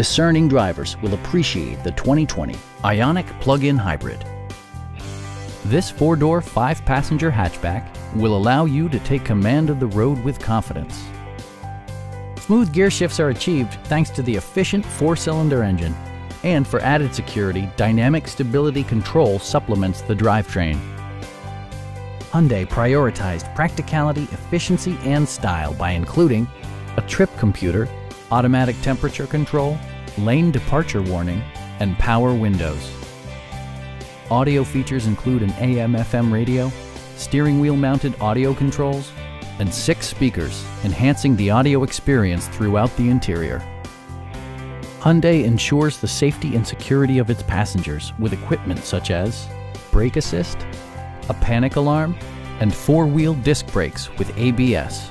discerning drivers will appreciate the 2020 Ioniq plug-in hybrid. This four-door, five-passenger hatchback will allow you to take command of the road with confidence. Smooth gear shifts are achieved thanks to the efficient four-cylinder engine. And for added security, Dynamic Stability Control supplements the drivetrain. Hyundai prioritized practicality, efficiency, and style by including a trip computer, automatic temperature control, lane departure warning, and power windows. Audio features include an AM-FM radio, steering wheel mounted audio controls, and six speakers, enhancing the audio experience throughout the interior. Hyundai ensures the safety and security of its passengers with equipment such as brake assist, a panic alarm, and four-wheel disc brakes with ABS.